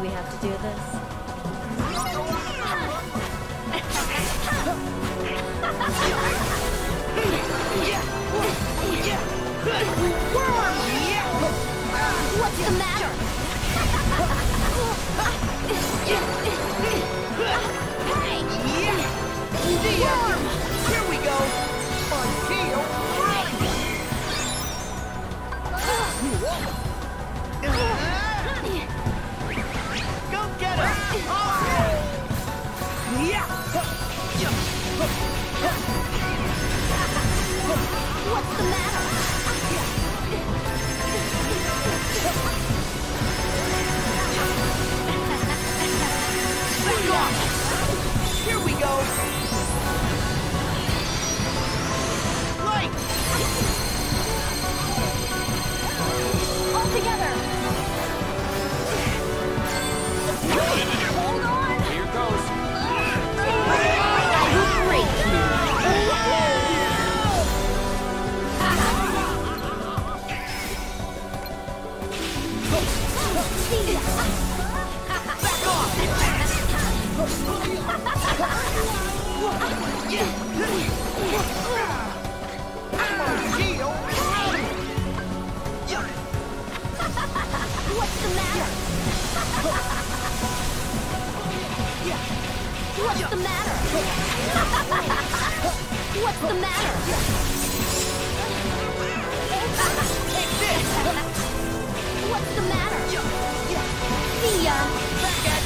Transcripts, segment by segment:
we have to do this? What's the matter? What's the matter? What's the matter? What's the matter? Take this! What's the matter? See ya! Back at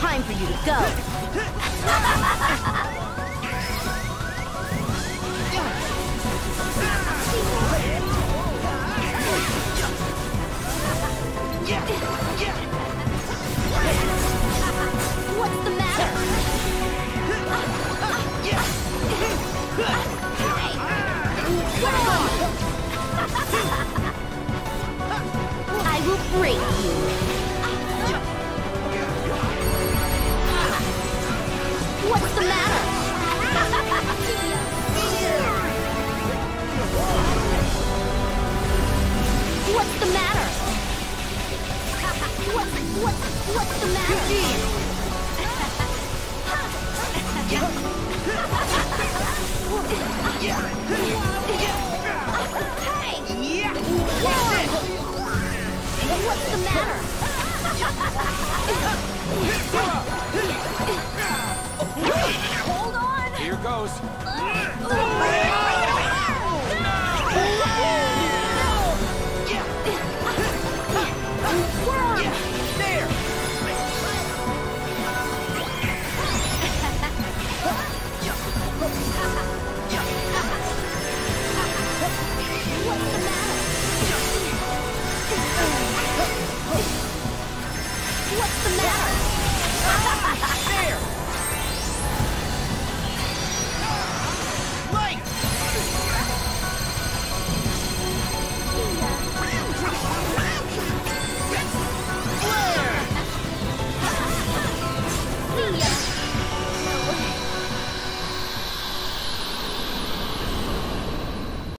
time for you to go. What's the matter? I will break you. What's the matter? What's, what's, what's the matter? Hey! Yeah! What's the matter? Hold on! Here goes.